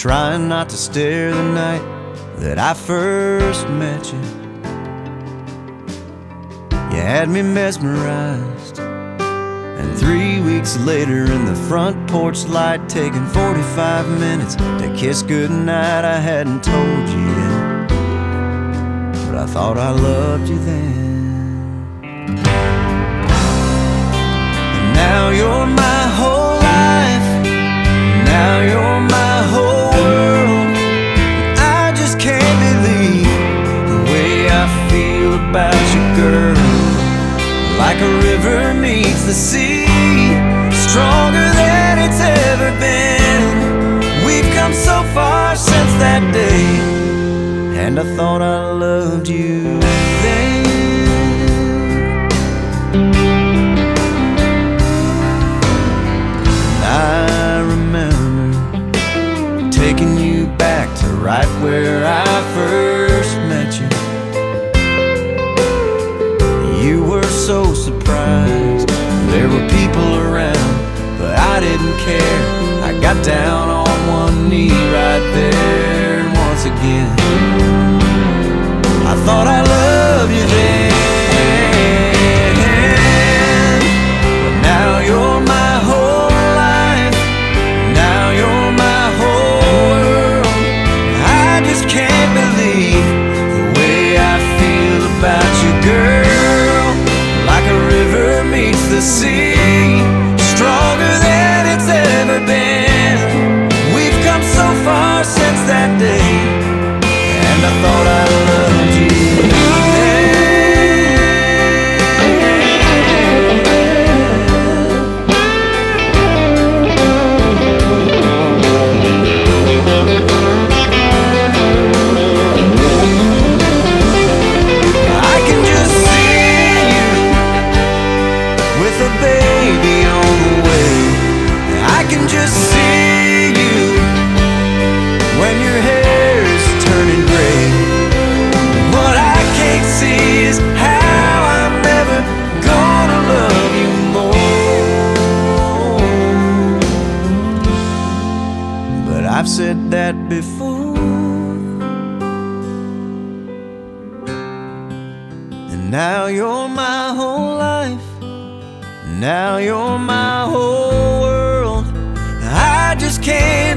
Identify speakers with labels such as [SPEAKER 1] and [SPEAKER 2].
[SPEAKER 1] trying not to stare the night that I first met you. You had me mesmerized. And three weeks later, in the front porch light, taking 45 minutes to kiss goodnight, I hadn't told you yet. But I thought I loved you then. And now Like a river meets the sea, stronger than it's ever been. We've come so far since that day, and I thought I loved you then. I remember taking you back to right where I first so surprised. There were people around, but I didn't care. I got down on one knee right there, once again, I thought I loved you then. Meets I've said that before. And now you're my whole life. Now you're my whole world. I just can't